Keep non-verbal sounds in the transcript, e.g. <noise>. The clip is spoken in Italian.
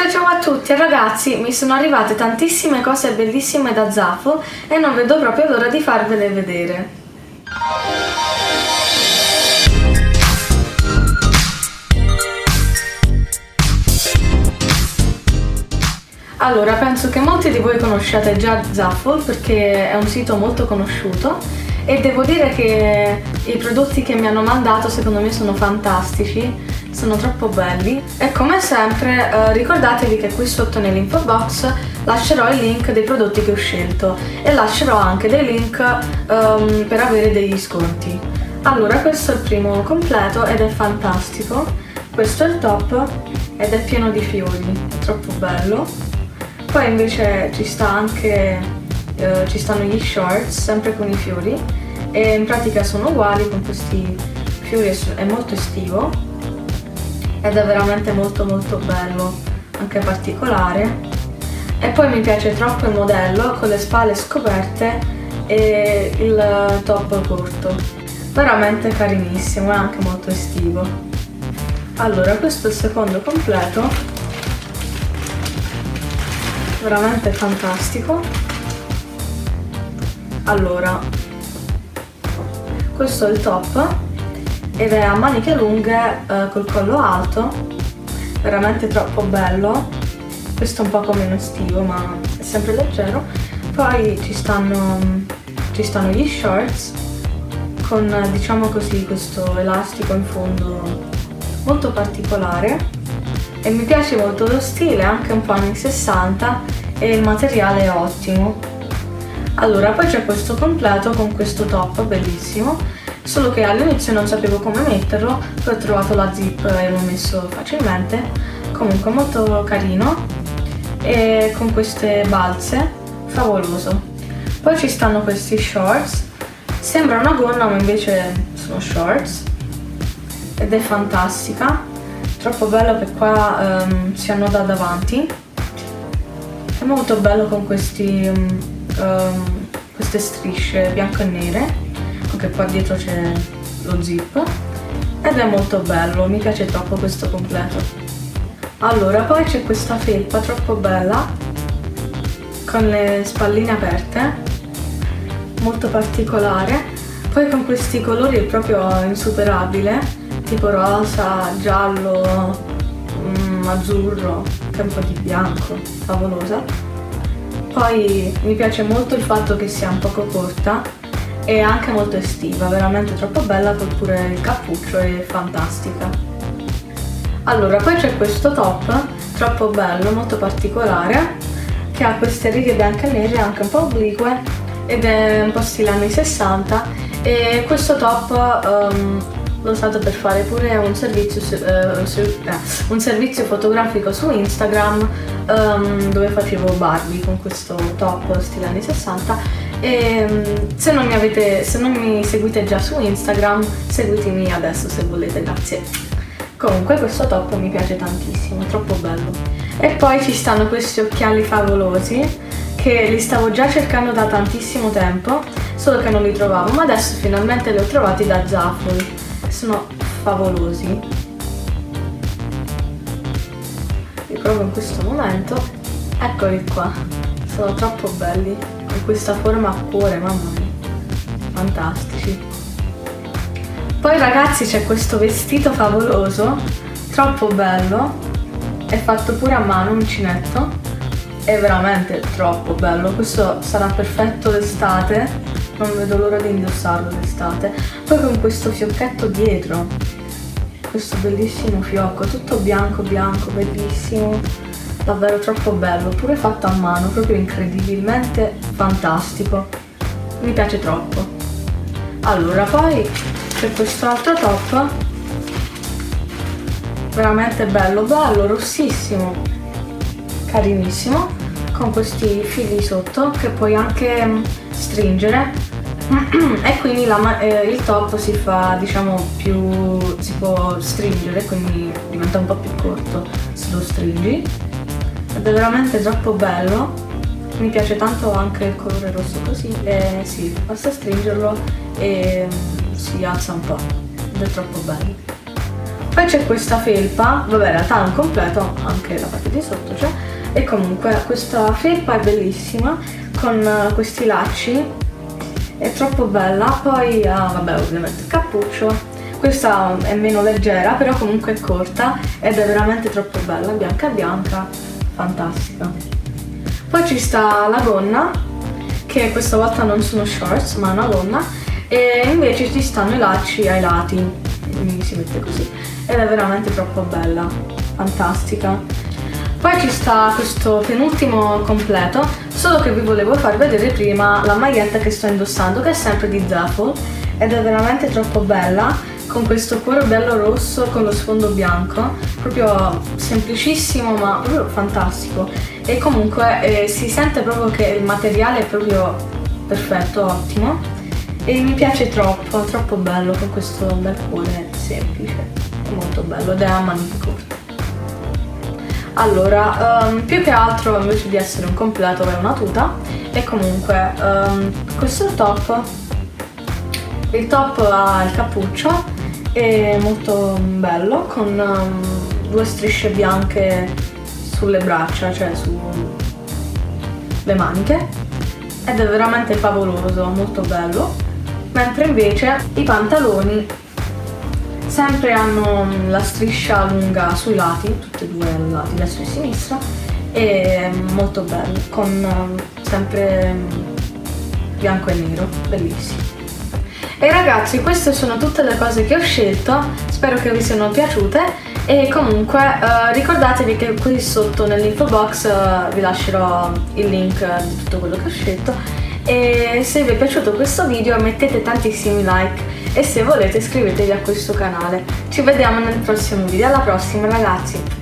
Ciao ciao a tutti ragazzi, mi sono arrivate tantissime cose bellissime da Zafo e non vedo proprio l'ora di farvele vedere. Allora, penso che molti di voi conosciate già Zaffle perché è un sito molto conosciuto e devo dire che i prodotti che mi hanno mandato secondo me sono fantastici, sono troppo belli. E come sempre eh, ricordatevi che qui sotto nell'info box lascerò il link dei prodotti che ho scelto e lascerò anche dei link um, per avere degli sconti. Allora questo è il primo completo ed è fantastico, questo è il top ed è pieno di fiori, è troppo bello. Poi invece ci sta anche, eh, ci stanno gli shorts, sempre con i fiori, e in pratica sono uguali con questi fiori, è molto estivo ed è veramente molto molto bello, anche particolare. E poi mi piace troppo il modello con le spalle scoperte e il top corto. Veramente carinissimo e anche molto estivo. Allora, questo è il secondo completo veramente fantastico allora questo è il top ed è a maniche lunghe eh, col collo alto veramente troppo bello. Questo è un poco meno estivo ma è sempre leggero. Poi ci stanno, ci stanno gli shorts con diciamo così questo elastico in fondo molto particolare. E mi piace molto lo stile, anche un po' anni 60 e il materiale è ottimo. Allora, poi c'è questo completo con questo top bellissimo, solo che all'inizio non sapevo come metterlo, poi ho trovato la zip e l'ho messo facilmente, comunque molto carino. E con queste balze, favoloso. Poi ci stanno questi shorts, sembra una gonna ma invece sono shorts. Ed è fantastica. Troppo bello che qua um, si annoda davanti. È molto bello con questi um, queste strisce bianche e nere anche qua dietro c'è lo zip ed è molto bello mi piace troppo questo completo allora poi c'è questa felpa troppo bella con le spalline aperte molto particolare poi con questi colori è proprio insuperabile tipo rosa, giallo, mm, azzurro, che un po' di bianco, favolosa. Poi mi piace molto il fatto che sia un poco corta e anche molto estiva, veramente troppo bella, poi pure il cappuccio è fantastica. Allora, poi c'è questo top, troppo bello, molto particolare, che ha queste righe bianche e nere, anche un po' oblique, ed è un po' stile anni 60, e questo top um, l'ho usato per fare pure un servizio, uh, un servizio fotografico su Instagram um, dove facevo Barbie con questo top stile anni 60 e um, se, non avete, se non mi seguite già su Instagram seguitemi adesso se volete, grazie. Comunque questo top mi piace tantissimo, troppo bello. E poi ci stanno questi occhiali favolosi che li stavo già cercando da tantissimo tempo, solo che non li trovavo, ma adesso finalmente li ho trovati da Zaful sono favolosi. Li provo in questo momento eccoli qua. Sono troppo belli. Con questa forma a cuore mamma mia. Fantastici. Poi ragazzi c'è questo vestito favoloso troppo bello è fatto pure a mano uncinetto è veramente troppo bello. Questo sarà perfetto d'estate non vedo l'ora di indossarlo d'estate. Poi con questo fiocchetto dietro, questo bellissimo fiocco, tutto bianco bianco, bellissimo, davvero troppo bello, pure fatto a mano, proprio incredibilmente fantastico. Mi piace troppo. Allora, poi c'è questo altro top, veramente bello, bello, rossissimo, carinissimo, con questi fili sotto che puoi anche stringere <clears throat> e quindi la, eh, il top si fa diciamo più si può stringere quindi diventa un po' più corto se lo stringi. Ed è veramente troppo bello. Mi piace tanto anche il colore rosso così e sì, basta stringerlo e um, si alza un po' ed è troppo bello. Poi c'è questa felpa, vabbè in realtà è un completo, anche la parte di sotto c'è, e comunque questa felpa è bellissima con uh, questi lacci, è troppo bella, poi ha uh, vabbè ovviamente il cappuccio, questa è meno leggera però comunque è corta ed è veramente troppo bella, bianca bianca, fantastica. Poi ci sta la gonna, che questa volta non sono shorts ma una gonna, e invece ci stanno i lacci ai lati, mi si mette così, ed è veramente troppo bella, fantastica. Poi ci sta questo penultimo completo, solo che vi volevo far vedere prima la maglietta che sto indossando, che è sempre di Zaful, ed è veramente troppo bella, con questo cuore bello rosso con lo sfondo bianco, proprio semplicissimo ma proprio fantastico. E comunque eh, si sente proprio che il materiale è proprio perfetto, ottimo. E mi piace troppo, troppo bello con questo bel cuore semplice, molto bello ed è a maniche corte. Allora, um, più che altro invece di essere un completo è una tuta e comunque um, questo è il top. Il top ha il cappuccio, è molto bello con um, due strisce bianche sulle braccia, cioè sulle maniche ed è veramente favoloso, molto bello. Mentre invece i pantaloni sempre hanno mm, la striscia lunga sui lati, tutti e due ai lati, destra e sinistra, e molto bello, con mm, sempre mm, bianco e nero, bellissimo. E ragazzi queste sono tutte le cose che ho scelto, spero che vi siano piaciute e comunque eh, ricordatevi che qui sotto nell'info box eh, vi lascerò il link di tutto quello che ho scelto e se vi è piaciuto questo video mettete tantissimi like e se volete iscrivetevi a questo canale. Ci vediamo nel prossimo video, alla prossima ragazzi!